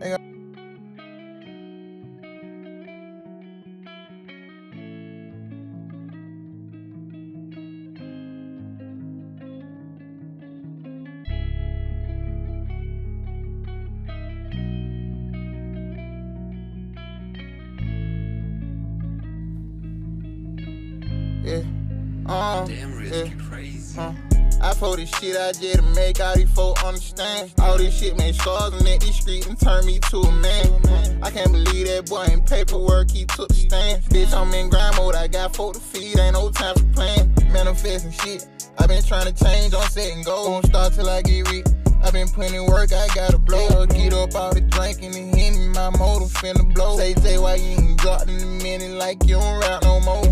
Yeah. Um, Damn, Riz, yeah. crazy. I for this shit I did to make all these folk understand. All this shit made scars on that these streets and turned me to a man. I can't believe that boy in paperwork, he took the stand. Bitch, I'm in grind mode, I got folk to feed, ain't no time for playing. Manifesting shit. I been trying to change, on set and go. Won't start till I get rich. I been putting in work, I gotta blow. Get up all the drinking and hitting my motor finna blow. Say, Jay, why you ain't dropped in a minute like you don't rap no more?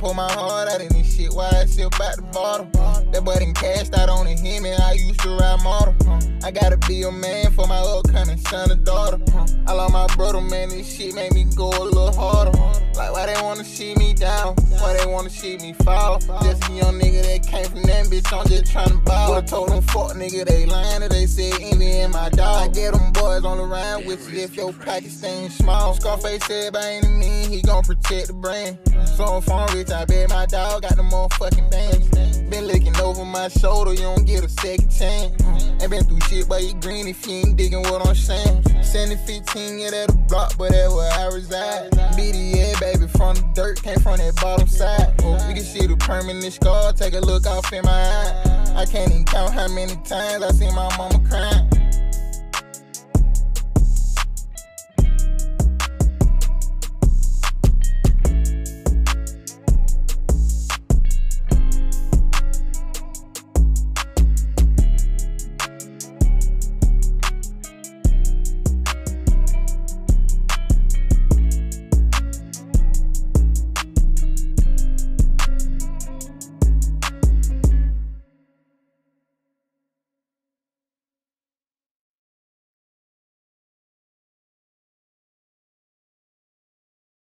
Pull my heart out in this shit, why I sip out the bottle? That boy done cashed out on him and I used to ride model. I gotta be a man for my upcoming son or daughter. I love my brother, man, this shit made me go a little harder. Like, why they wanna see me down? Why they wanna see me fall? Just a young nigga that came from that bitch, I'm just tryna ball. I told them fuck nigga they lying, they said envy in my dog. I get them boys on the round with you if your Pakistan small. Scarface said by any means, he gon' protect the brand. So I'm rich, I bet my dog got the motherfucking bands. Been looking over my shoulder, you don't get a second chance. Ain't been through shit, but you green if you ain't digging what I'm saying. 7 15, yeah, that a block, but that's where I reside. BDA, baby, from the dirt, came from that bottom side. Oh, you can see the permanent scar, take a look off in my eye. I can't even count how many times I seen my mama crying.